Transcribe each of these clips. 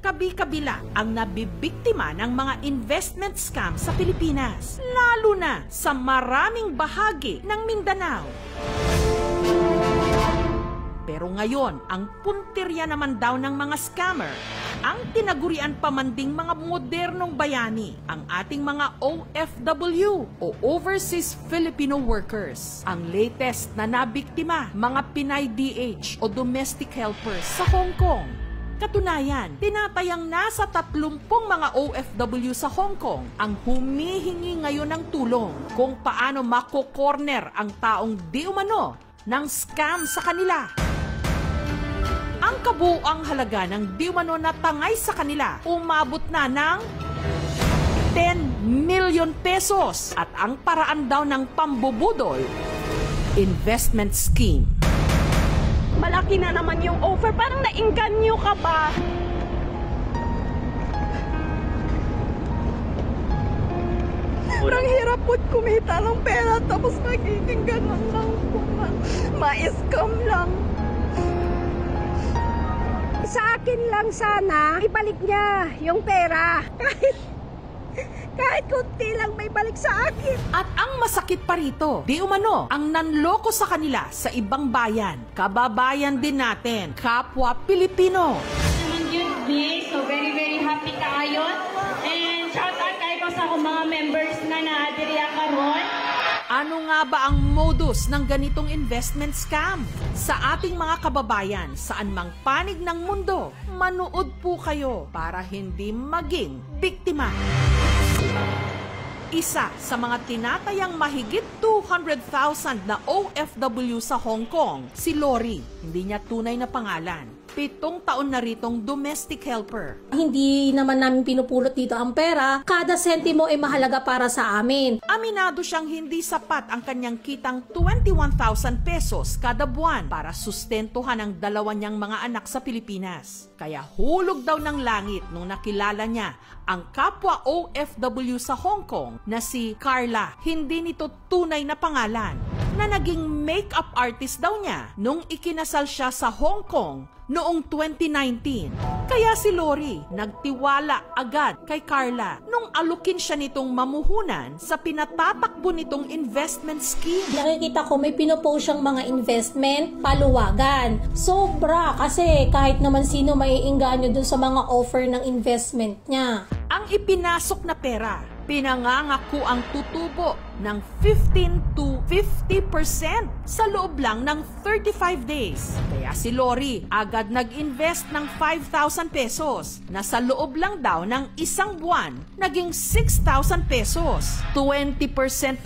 kabi-kabila ang nabibiktima ng mga investment scam sa Pilipinas, lalo na sa maraming bahagi ng Mindanao. Pero ngayon, ang puntirya naman daw ng mga scammer, ang tinagurian pa man ding mga modernong bayani, ang ating mga OFW o Overseas Filipino Workers. Ang latest na nabiktima, mga Pinay DH o domestic helpers sa Hong Kong. Katunayan, tinatayang nasa 30 mga OFW sa Hong Kong ang humihingi ngayon ng tulong kung paano mako-corner ang taong di umano ng scam sa kanila. Ang kabuang halaga ng di umano na tangay sa kanila umabot na ng 10 million pesos at ang paraan daw ng pambubudol, investment scheme. Malaki na naman yung offer. Parang nainganyo ka ba? Sobrang hirap po kumita ng pera tapos magiging ganun lang po. ma- Ma-scam lang. Sa akin lang sana, ibalik niya yung pera. Kahit, kahit kunti lang may balik sa akin. At ang masakit pa rito, di umano, ang nanloko sa kanila sa ibang bayan, kababayan din natin, kapwa Pilipino. yun, May. So, very, very happy kaayon. And shout out kayo ko sa akong mga members na naadiriya karon. Ano nga ba ang modus ng ganitong investment scam? Sa ating mga kababayan, saan mang panig ng mundo, manood po kayo para hindi maging biktima. Isa sa mga tinatayang mahigit 200,000 na OFW sa Hong Kong, si Lori. Hindi niya tunay na pangalan. Pitong taon na ritong domestic helper. Hindi naman namin pinupulot dito ang pera. Kada sentimo ay mahalaga para sa amin. Aminado siyang hindi sapat ang kanyang kitang 21,000 pesos kada buwan para sustentuhan ang dalawa niyang mga anak sa Pilipinas. Kaya hulog daw ng langit nung nakilala niya ang kapwa OFW sa Hong Kong na si Carla. Hindi nito tunay na pangalan na naging makeup artist daw niya nung ikinasal siya sa Hong Kong noong 2019. Kaya si Lori nagtiwala agad kay Carla nung alukin siya nitong mamuhunan sa pinatatakbo nitong investment scheme. Nakikita ko may pinopost siyang mga investment, paluwagan. Sobra kasi kahit naman sino maiinganyo dun sa mga offer ng investment niya. Ang ipinasok na pera, pinangangako ang tutubo ng 15 to 50% sa loob lang ng 35 days. Kaya si Lori agad nag-invest ng 5,000 pesos na sa loob lang daw ng isang buwan naging 6,000 pesos. 20%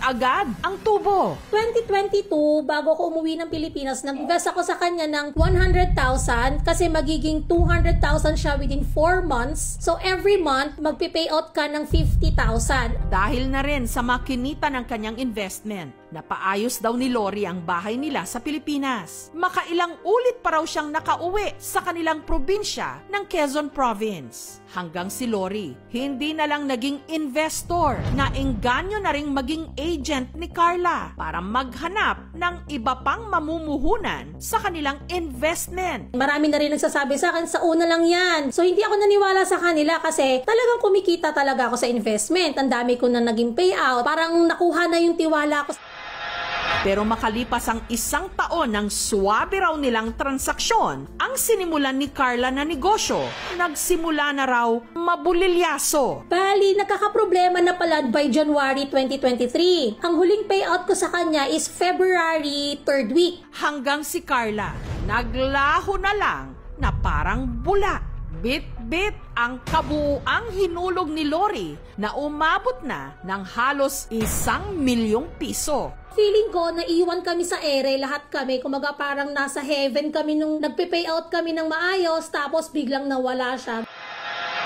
agad ang tubo. 2022, bago ko umuwi ng Pilipinas, nag-invest ako sa kanya ng 100,000 kasi magiging 200,000 siya within 4 months. So every month, magpe-payout ka ng 50,000. Dahil na rin sa makinita ng kanyang investment, napaayos daw ni Lori ang bahay nila sa Pilipinas. Makailang ulit pa raw siyang nakauwi sa kanilang probinsya ng Quezon Province. Hanggang si Lori, hindi na lang naging investor, na engganyo na ring maging agent ni Carla para maghanap ng iba pang mamumuhunan sa kanilang investment. Marami na rin nagsasabi sa akin, sa una lang yan. So hindi ako naniwala sa kanila kasi talagang kumikita talaga ako sa investment. Ang dami ko na naging payout. Parang nakuha na yung tiwala ko Pero makalipas ang isang taon ng swabe raw nilang transaksyon, ang sinimulan ni Carla na negosyo, nagsimula na raw mabulilyaso. Bali, nagkakaproblema na pala by January 2023. Ang huling payout ko sa kanya is February 3rd week. Hanggang si Carla, naglaho na lang na parang bula. Bit-bit ang kabuuang hinulog ni Lori na umabot na ng halos isang milyong piso. Feeling ko, naiwan kami sa ere, lahat kami. Kumaga parang nasa heaven kami nung nagpe-payout kami ng maayos, tapos biglang nawala siya.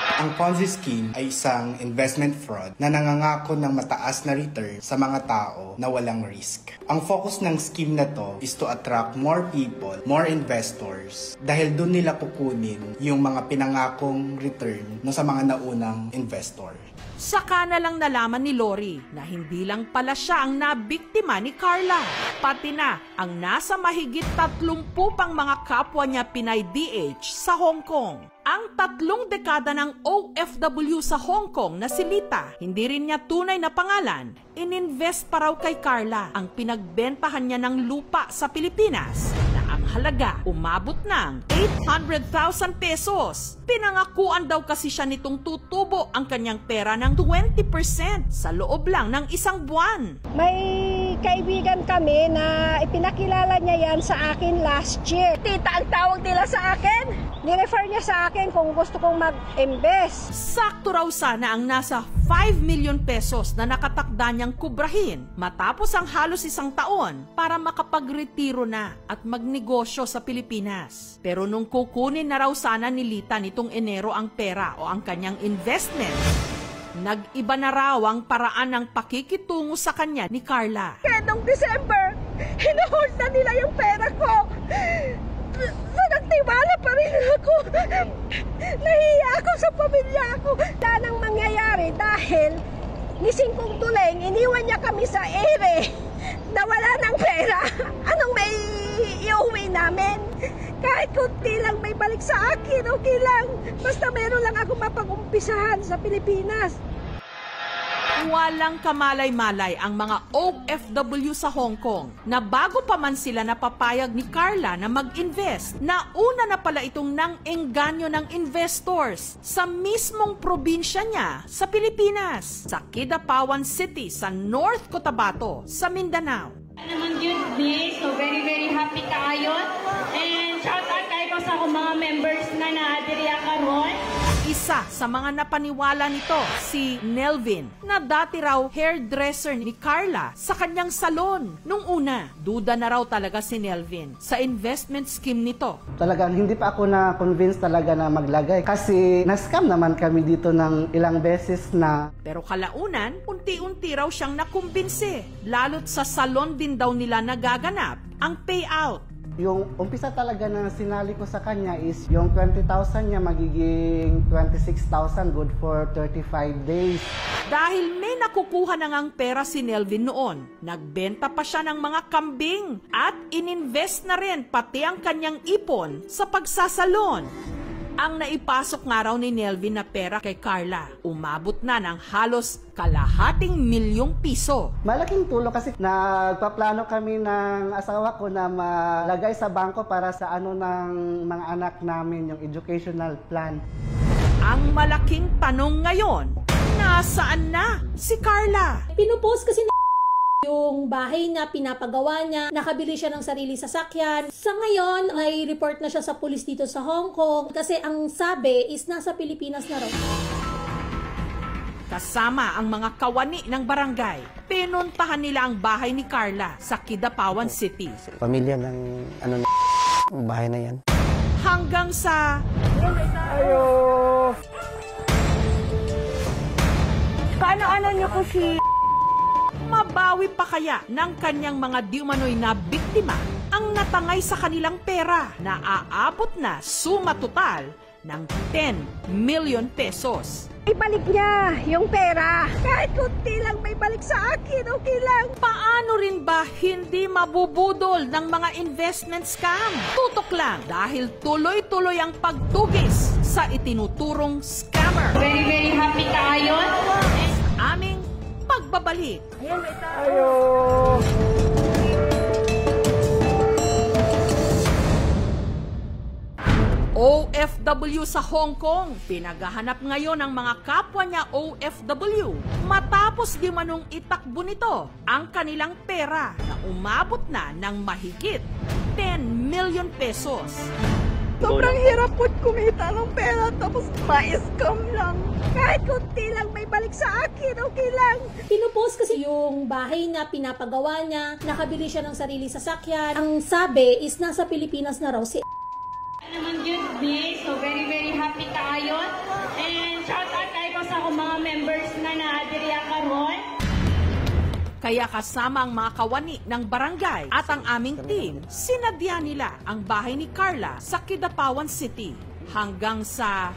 Ang Ponzi scheme ay isang investment fraud na nangangako ng mataas na return sa mga tao na walang risk. Ang focus ng scheme na to is to attract more people, more investors, dahil doon nila kukunin yung mga pinangakong return no sa mga naunang investor. Saka na lang nalaman ni Lori na hindi lang pala siya ang nabiktima ni Carla. Pati na ang nasa mahigit 30 pang mga kapwa niya Pinay DH sa Hong Kong. Ang tatlong dekada ng OFW sa Hong Kong na si Lita, hindi rin niya tunay na pangalan, ininvest pa raw kay Carla ang pinagbentahan niya ng lupa sa Pilipinas na ang halaga umabot ng 800,000 pesos. Pinangakuan daw kasi siya nitong tutubo ang kanyang pera ng 20% sa loob lang ng isang buwan. May kaibigan kami na ipinakilala niya yan sa akin last year. Tita ang tawag nila sa akin. Nirefer niya sa akin kung gusto kong mag-invest. Sakto raw sana ang nasa 5 million pesos na nakatakda niyang kubrahin matapos ang halos isang taon para makapagretiro na at magnegosyo sa Pilipinas. Pero nung kukunin na raw sana ni Lita nitong Enero ang pera o ang kanyang investment, nag-iba na raw ang paraan ng pakikitungo sa kanya ni Carla. Kaya nung December, hinuhold na nila yung pera ko. So, nagtiwala pa rin ako. Nahiya ako sa pamilya ko. Wala nang mangyayari dahil ni Singkong Tuleng, iniwan niya kami sa ere na wala ng pera. Anong may iuwi namin? Kahit kunti lang may balik sa akin, okay lang. Basta meron lang ako mapag-umpisahan sa Pilipinas. Walang kamalay-malay ang mga OFW sa Hong Kong na bago pa man sila napapayag ni Carla na mag-invest, nauna na pala itong nang engganyo ng investors sa mismong probinsya niya sa Pilipinas, sa Kidapawan City sa North Cotabato, sa Mindanao. naman yun, Di. So, very, very happy kaayon. And shout out kayo sa akong mga members na naadiriya karon. Isa sa mga napaniwala nito, si Nelvin, na dati raw hairdresser ni Carla sa kanyang salon. Nung una, duda na raw talaga si Nelvin sa investment scheme nito. Talagang hindi pa ako na-convince talaga na maglagay. Kasi na-scam naman kami dito ng ilang beses na Pero kalaunan, unti-unti raw siyang nakumbinse. Lalo't sa salon din daw nila nagaganap ang payout. Yung umpisa talaga na sinali ko sa kanya is yung 20,000 niya magiging 26,000 good for 35 days. Dahil may nakukuha na ngang pera si Nelvin noon, nagbenta pa siya ng mga kambing at ininvest na rin pati ang kanyang ipon sa pagsasalon. Ang naipasok nga raw ni Nelvin na pera kay Carla, umabot na ng halos kalahating milyong piso. Malaking tulong kasi nagpaplano kami ng asawa ko na malagay sa bangko para sa ano ng mga anak namin, yung educational plan. Ang malaking tanong ngayon, nasaan na si Carla? Pinupost kasi na yung bahay na pinapagawa niya, nakabili siya ng sarili sasakyan. Sa ngayon, ay report na siya sa pulis dito sa Hong Kong kasi ang sabi is nasa Pilipinas na raw. Kasama ang mga kawani ng barangay, pinuntahan nila ang bahay ni Carla sa Kidapawan City. pamilya ng ano na bahay na yan. Hanggang sa Paano-ano niyo po si... mabawi pa kaya ng kanyang mga diumanoy na biktima ang natangay sa kanilang pera na aabot na suma total ng 10 million pesos. Ibalik niya yung pera. Kahit kunti lang may balik sa akin, okay lang. Paano rin ba hindi mabubudol ng mga investment scam? Tutok lang dahil tuloy-tuloy ang pagtugis sa itinuturong scammer. Very, very happy kaayon. Pagbabalik. OFW sa Hong Kong. Pinaghahanap ngayon ng mga kapwa niya OFW matapos di manong itakbo nito ang kanilang pera na umabot na ng mahigit 10 million pesos. Sobrang hirap po kumita ng pera tapos ma-scam lang. Kahit kunti lang may balik sa akin, okay lang. Pinupost kasi yung bahay na pinapagawa niya, nakabili siya ng sarili sasakyan. Ang sabi is nasa Pilipinas na raw si naman yun, Di. Kaya kasama ang mga kawani ng barangay at ang aming team, sinadya nila ang bahay ni Carla sa Kidapawan City hanggang sa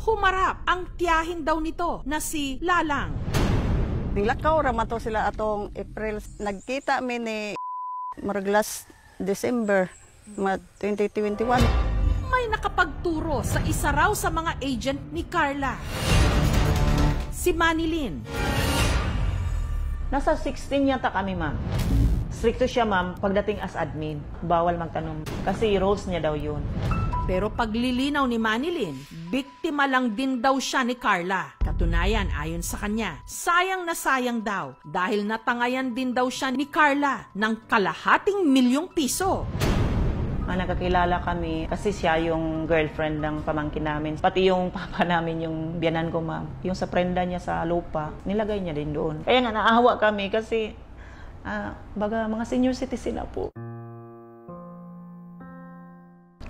humarap ang tiyahin daw nito na si Lalang. Ninglakaw raman to sila atong April. Nagkita mi ni Maraglas December, mga 2021. May nakapagturo sa isa raw sa mga agent ni Carla. Si Manilyn. Nasa 16 yata kami, ma'am. Stricto siya, ma'am, pagdating as admin. Bawal magtanong. Kasi roles niya daw yun. Pero paglilinaw ni Manilyn, biktima lang din daw siya ni Carla. Katunayan, ayon sa kanya, sayang na sayang daw dahil natangayan din daw siya ni Carla ng kalahating milyong piso. Ah, nagkakilala kami kasi siya yung girlfriend ng pamangkin namin. Pati yung papa namin, yung biyanan ko, ma'am. Yung sa prenda niya sa lupa, nilagay niya din doon. Kaya nga naawa kami kasi, ah, baga mga senior citizen na po.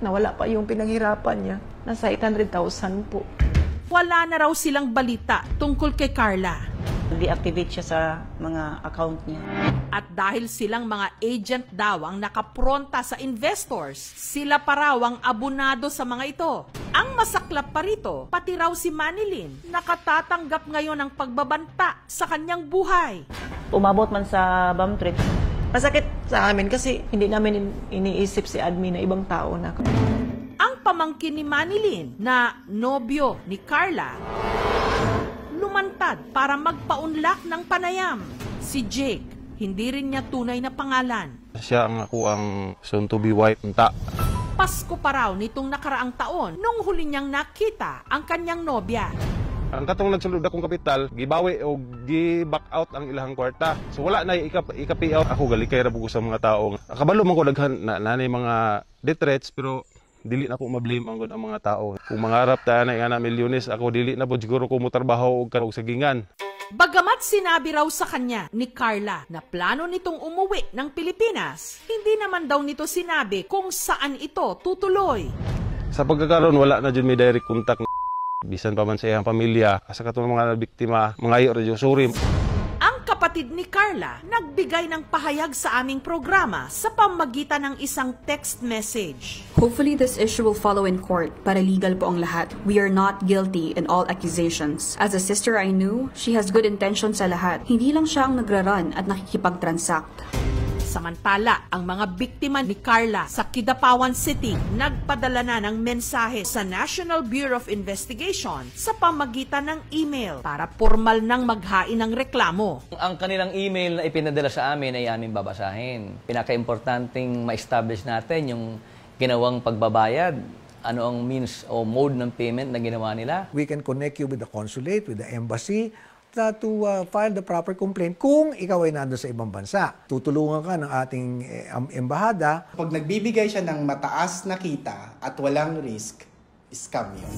Nawala pa yung pinaghirapan niya. Nasa 800,000 po. Wala na raw silang balita tungkol kay Carla. Deactivate siya sa mga account niya. At dahil silang mga agent daw ang nakapronta sa investors, sila pa raw ang abonado sa mga ito. Ang masaklap pa rito, pati raw si Manilyn, nakatatanggap ngayon ng pagbabanta sa kanyang buhay. Umabot man sa bum trip. Masakit sa amin kasi hindi namin in- iniisip si admin na ibang tao na. Ang pamangkin ni Manilyn na nobyo ni Carla, lumantad para magpaunlak ng panayam. Si Jake, hindi rin niya tunay na pangalan. Siya ang ako ang soon to be wife nta. Pasko pa raw nitong nakaraang taon nung huli niyang nakita ang kanyang nobya. Ang katong nagsulod akong kapital, gibawi o gi-back out ang ilahang kwarta. So wala na ikap ikapi out ako gali kay rabugo sa mga tao. Kabalo man ko daghan na nanay mga detrets pero dili na ko mablame ang ang mga tao. Kung mangarap ta na nga na milyones, ako dili na po siguro ko motrabaho og karog sagingan. Bagamat sinabi raw sa kanya ni Carla na plano nitong umuwi ng Pilipinas, hindi naman daw nito sinabi kung saan ito tutuloy. Sa pagkakaroon wala na jud may direct contact bisan pa man sa iyang pamilya sa katong mga biktima mga radyo sorry kapatid ni Carla nagbigay ng pahayag sa aming programa sa pamagitan ng isang text message. Hopefully this issue will follow in court para legal po ang lahat. We are not guilty in all accusations. As a sister I knew, she has good intentions sa lahat. Hindi lang siya ang nagra-run at nakikipag-transact. Samantala, ang mga biktima ni Carla sa Kidapawan City nagpadala na ng mensahe sa National Bureau of Investigation sa pamagitan ng email para formal nang maghain ng reklamo. Ang kanilang email na ipinadala sa amin ay aming babasahin. Pinaka-importanting ma-establish natin yung ginawang pagbabayad. Ano ang means o mode ng payment na ginawa nila. We can connect you with the consulate, with the embassy, na to uh, file the proper complaint kung ikaw ay nando sa ibang bansa. Tutulungan ka ng ating eh, embahada. Pag nagbibigay siya ng mataas na kita at walang risk, scam yun.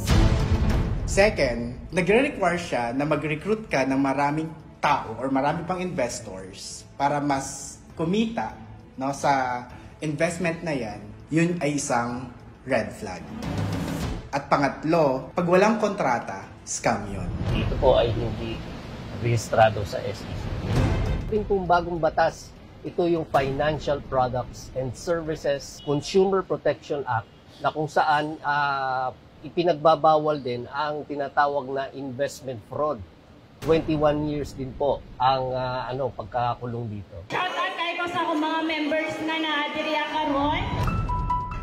Second, nagre-require siya na mag-recruit ka ng maraming tao or marami pang investors para mas kumita no, sa investment na yan, yun ay isang red flag. At pangatlo, pag walang kontrata, scam yun. Ito po ay hindi rehistrado sa SEC. Pong bagong batas, ito yung Financial Products and Services Consumer Protection Act na kung saan ah, ipinagbabawal din ang tinatawag na investment fraud. 21 years din po ang ah, ano pagkakulong dito. Shout out kay ko sa mga members na naadiriya karon.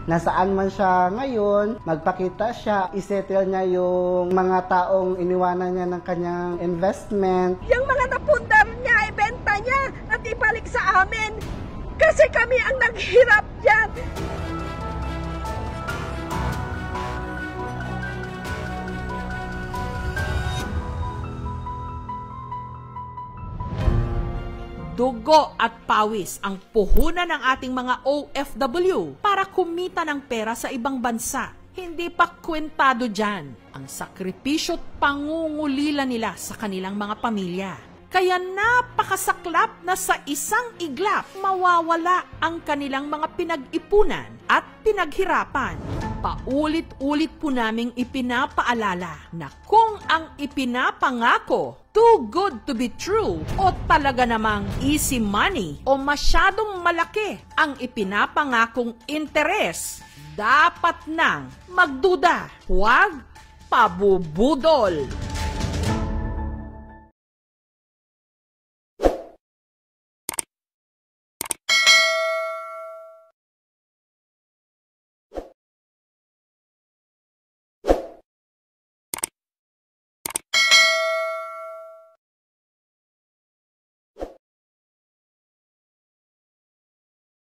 Nasaan man siya ngayon, magpakita siya, isettle niya yung mga taong iniwanan niya ng kanyang investment. Yung mga napundar niya, ibenta niya at ibalik sa amin. Kasi kami ang naghirap dyan. Dugo at pawis ang puhunan ng ating mga OFW para kumita ng pera sa ibang bansa. Hindi pa kwentado dyan ang sakripisyo at pangungulila nila sa kanilang mga pamilya. Kaya napakasaklap na sa isang iglap mawawala ang kanilang mga pinag-ipunan at pinaghirapan. Paulit-ulit po naming ipinapaalala na kung ang ipinapangako too good to be true o talaga namang easy money o masyadong malaki ang ipinapangakong interes, dapat nang magduda, huwag pabubudol.